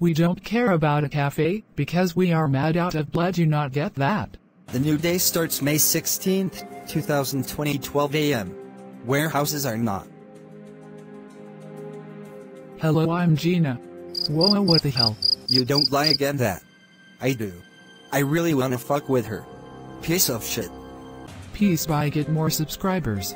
We don't care about a cafe, because we are mad out of blood you not get that. The new day starts May 16th, 2020 12 a.m. Warehouses are not. Hello I'm Gina. Whoa what the hell? You don't lie again that. I do. I really wanna fuck with her. Piece of shit. Peace by get more subscribers.